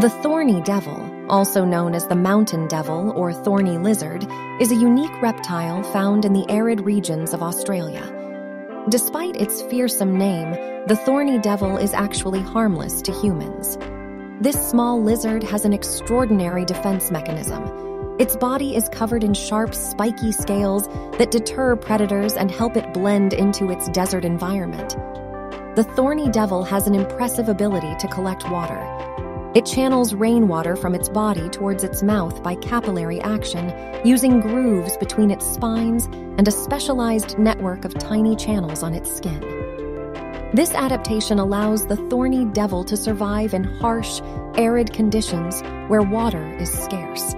The thorny devil, also known as the mountain devil or thorny lizard, is a unique reptile found in the arid regions of Australia. Despite its fearsome name, the thorny devil is actually harmless to humans. This small lizard has an extraordinary defense mechanism. Its body is covered in sharp, spiky scales that deter predators and help it blend into its desert environment. The thorny devil has an impressive ability to collect water. It channels rainwater from its body towards its mouth by capillary action, using grooves between its spines and a specialized network of tiny channels on its skin. This adaptation allows the thorny devil to survive in harsh, arid conditions where water is scarce.